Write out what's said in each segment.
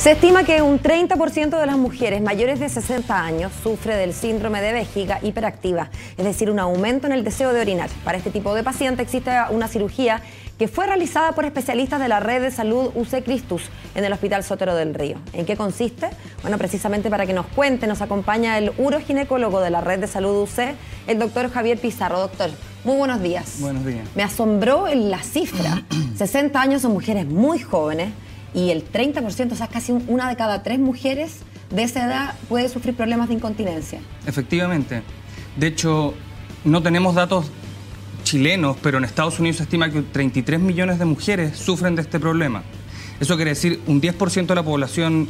Se estima que un 30% de las mujeres mayores de 60 años sufre del síndrome de vejiga hiperactiva, es decir, un aumento en el deseo de orinar. Para este tipo de paciente existe una cirugía que fue realizada por especialistas de la red de salud UC Cristus en el Hospital Sotero del Río. ¿En qué consiste? Bueno, precisamente para que nos cuente, nos acompaña el uroginecólogo de la red de salud UC, el doctor Javier Pizarro. Doctor, muy buenos días. Buenos días. Me asombró la cifra. 60 años son mujeres muy jóvenes y el 30%, o sea, casi una de cada tres mujeres de esa edad puede sufrir problemas de incontinencia. Efectivamente. De hecho, no tenemos datos chilenos, pero en Estados Unidos se estima que 33 millones de mujeres sufren de este problema. Eso quiere decir un 10% de la población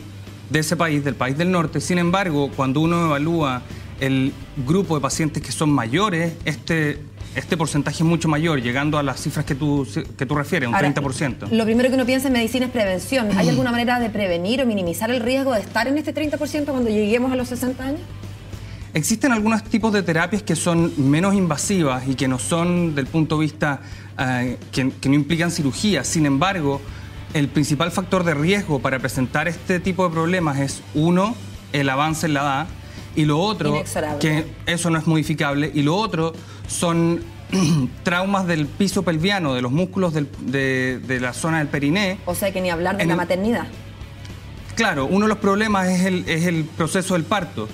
de ese país, del país del norte. Sin embargo, cuando uno evalúa el grupo de pacientes que son mayores, este este porcentaje es mucho mayor, llegando a las cifras que tú, que tú refieres, un 30%. Lo primero que uno piensa en medicina es prevención. ¿Hay alguna manera de prevenir o minimizar el riesgo de estar en este 30% cuando lleguemos a los 60 años? Existen algunos tipos de terapias que son menos invasivas y que no son del punto de vista eh, que, que no implican cirugía. Sin embargo, el principal factor de riesgo para presentar este tipo de problemas es, uno, el avance en la edad, y lo otro, que eso no es modificable, y lo otro son traumas del piso pelviano, de los músculos de, la zona del periné. O sea que ni hablar de la maternidad. Claro, uno de los problemas es el, es el proceso del parto.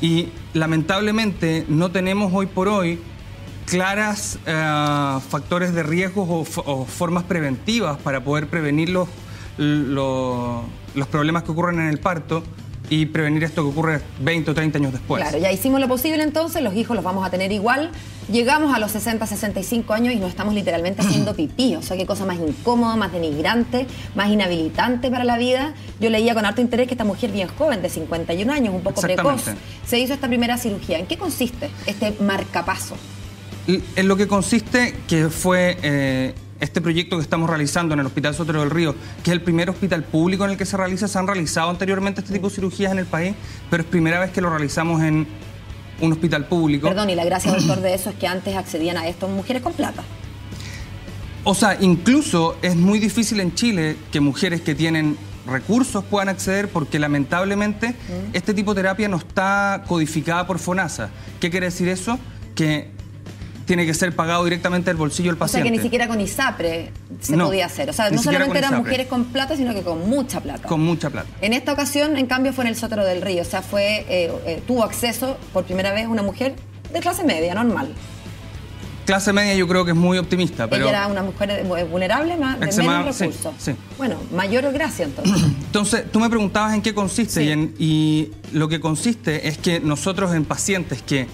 Y lamentablemente no tenemos hoy por hoy claras eh, factores de riesgo o, formas preventivas para poder prevenir los, los problemas que ocurren en el parto y prevenir esto que ocurre 20 o 30 años después. Claro, ya hicimos lo posible entonces, los hijos los vamos a tener igual. Llegamos a los 60, 65 años y nos estamos literalmente haciendo pipí. O sea, qué cosa más incómoda, más denigrante, más inhabilitante para la vida. Yo leía con harto interés que esta mujer bien joven, de 51 años, un poco precoz, se hizo esta primera cirugía. ¿En qué consiste este marcapaso? En lo que consiste que fue... Eh, este proyecto que estamos realizando en el Hospital Sotero del Río, que es el primer hospital público en el que se realiza, se han realizado anteriormente este tipo de cirugías en el país, pero es primera vez que lo realizamos en un hospital público. Perdón, y la gracia, doctor, de eso es que antes accedían a esto mujeres con plata. O sea, incluso es muy difícil en Chile que mujeres que tienen recursos puedan acceder porque lamentablemente mm. este tipo de terapia no está codificada por FONASA. ¿Qué quiere decir eso? Que tiene que ser pagado directamente del bolsillo del paciente. O sea que ni siquiera con ISAPRE se podía hacer. O sea, no solamente eran mujeres con plata, sino que con mucha plata. Con mucha plata. En esta ocasión, en cambio, fue en el Sotero del Río. O sea, fue eh, eh, tuvo acceso por primera vez una mujer de clase media, normal. Clase media yo creo que es muy optimista, pero... Ella era una mujer eh, vulnerable, más, de menos recursos. Sí, Bueno, mayor gracia entonces. Entonces, tú me preguntabas en qué consiste y lo que consiste es que nosotros en pacientes que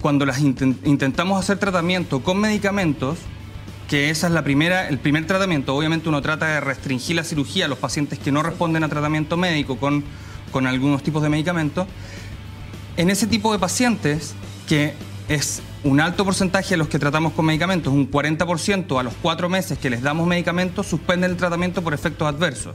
cuando las intentamos hacer tratamiento con medicamentos, que esa es la primera, el primer tratamiento, obviamente uno trata de restringir la cirugía a los pacientes que no responden a tratamiento médico con, con algunos tipos de medicamentos. En ese tipo de pacientes, que es un alto porcentaje de los que tratamos con medicamentos, un 40% a los cuatro meses que les damos medicamentos, suspenden el tratamiento por efectos adversos.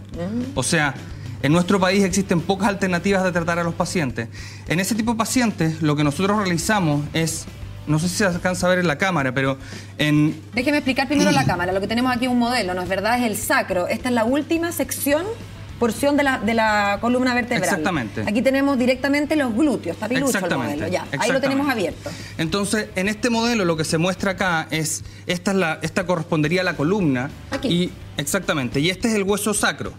O sea, en nuestro país existen pocas alternativas de tratar a los pacientes. En ese tipo de pacientes, lo que nosotros realizamos es no sé si se alcanza a ver en la cámara, pero en... Déjeme explicar primero la cámara. Lo que tenemos aquí es un modelo, ¿no es verdad? Es el sacro. Esta es la última sección, porción de la, de la columna vertebral. Exactamente. Aquí tenemos directamente los glúteos, está pilucho el modelo, ya. Ahí lo tenemos abierto. Entonces, en este modelo lo que se muestra acá es, esta, es la, esta correspondería a la columna. Aquí. Y, exactamente, y este es el hueso sacro.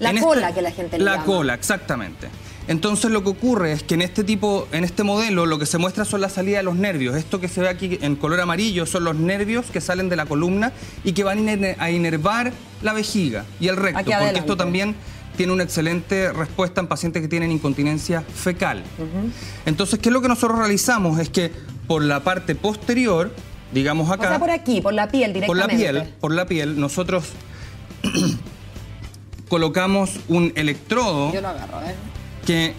La cola que la gente le La cola, exactamente. Entonces lo que ocurre es que en este tipo, en este modelo, lo que se muestra son la salida de los nervios. Esto que se ve aquí en color amarillo son los nervios que salen de la columna y que van a inervar la vejiga y el recto, porque esto también tiene una excelente respuesta en pacientes que tienen incontinencia fecal. Entonces, ¿qué es lo que nosotros realizamos? Es que por la parte posterior, digamos acá... O sea, por aquí, por la piel directamente. Por la piel, por la piel, nosotros colocamos un electrodo. Yo lo agarro, a ver. Que.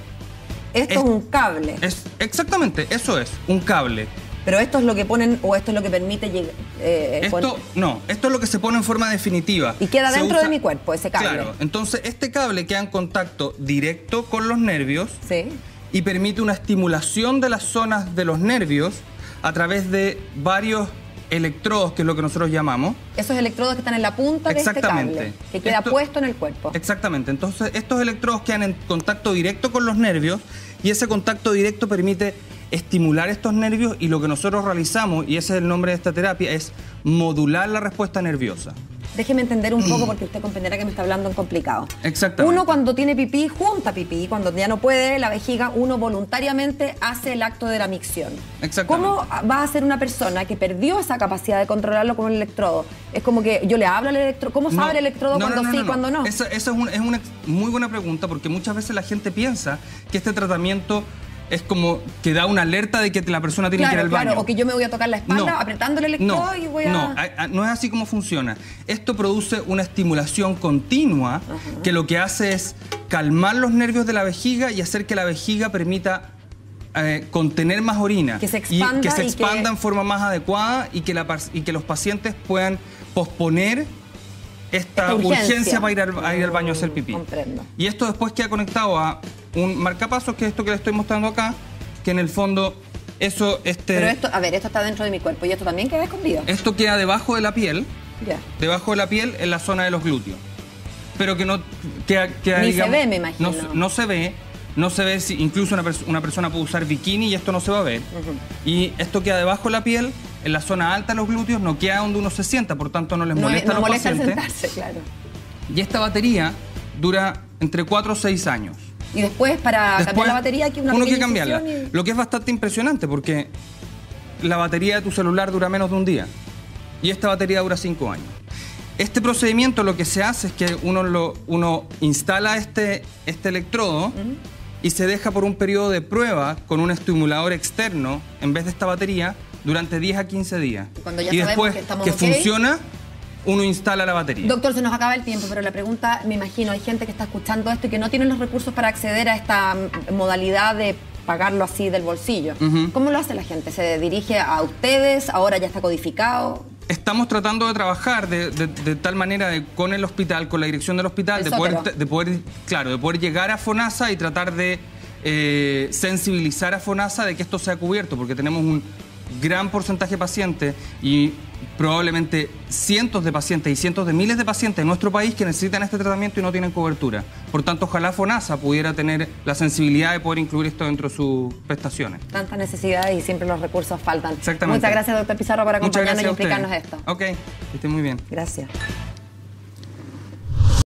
Esto es, un cable. Es, exactamente, eso es, un cable. Pero esto es lo que ponen o esto es lo que permite llegar. Eh, esto, no, esto es lo que se pone en forma definitiva. Y queda dentro de mi cuerpo ese cable. Claro, entonces este cable queda en contacto directo con los nervios. Sí. Y permite una estimulación de las zonas de los nervios a través de varios electrodos, que es lo que nosotros llamamos. Esos electrodos que están en la punta de este cable, que queda puesto en el cuerpo. Exactamente. Entonces, estos electrodos quedan en contacto directo con los nervios y ese contacto directo permite estimular estos nervios y lo que nosotros realizamos, y ese es el nombre de esta terapia, es modular la respuesta nerviosa. Déjeme entender un poco porque usted comprenderá que me está hablando en complicado. Exactamente. Uno cuando tiene pipí, junta pipí. Cuando ya no puede la vejiga, uno voluntariamente hace el acto de la micción. Exactamente. ¿Cómo va a ser una persona que perdió esa capacidad de controlarlo con el electrodo? Es como que yo le hablo al electrodo. ¿Cómo sabe el electrodo cuando sí y cuando no? Esa, es, es una muy buena pregunta porque muchas veces la gente piensa que este tratamiento es como que da una alerta de que la persona tiene que ir al baño. Claro, o que yo me voy a tocar la espalda apretando el electrodo y voy a... No, no es así como funciona. Esto produce una estimulación continua que lo que hace es calmar los nervios de la vejiga y hacer que la vejiga permita eh, contener más orina. Que se expanda. Y que se expanda en forma más adecuada y que, la, y que los pacientes puedan posponer esta, urgencia. para ir, al, a ir al baño a hacer pipí. Comprendo. Y esto después queda conectado a un marcapasos, que es esto que le estoy mostrando acá, que en el fondo eso... Este, Pero esto, a ver, esto está dentro de mi cuerpo y esto también queda escondido. Esto queda debajo de la piel, ya. debajo de la piel en la zona de los glúteos. Pero que no queda, Ni se ve, me imagino. No, se ve, no se ve si incluso una, persona puede usar bikini y esto no se va a ver. Y esto queda debajo de la piel, en la zona alta de los glúteos, no queda donde uno se sienta, por tanto no les molesta a los molesta pacientes. sentarse, claro. Y esta batería dura entre 4 o 6 años. Y después, para cambiar la batería, hay que una Uno que cambiarla. Lo que es bastante impresionante porque la batería de tu celular dura menos de un día. Y esta batería dura cinco años. Este procedimiento lo que se hace es que uno, lo, uno instala este, este electrodo y se deja por un periodo de prueba con un estimulador externo en vez de esta batería durante 10 a 15 días. Y, después que, funciona, uno instala la batería. Doctor, se nos acaba el tiempo, pero la pregunta, me imagino, hay gente que está escuchando esto y que no tiene los recursos para acceder a esta modalidad de pagarlo así del bolsillo. ¿Cómo lo hace la gente? ¿Se dirige a ustedes? ¿Ahora ya está codificado? Estamos tratando de trabajar de, tal manera con el hospital, con la dirección del hospital, de poder, de poder, claro, de poder llegar a FONASA y tratar de eh, sensibilizar a FONASA de que esto sea cubierto, porque tenemos un gran porcentaje de pacientes y probablemente cientos de pacientes y cientos de miles de pacientes en nuestro país que necesitan este tratamiento y no tienen cobertura. Por tanto, ojalá FONASA pudiera tener la sensibilidad de poder incluir esto dentro de sus prestaciones. Tantas necesidades y siempre los recursos faltan. Exactamente. Muchas gracias, doctor Pizarro, por acompañarnos y explicarnos esto. Ok, esté muy bien. Gracias.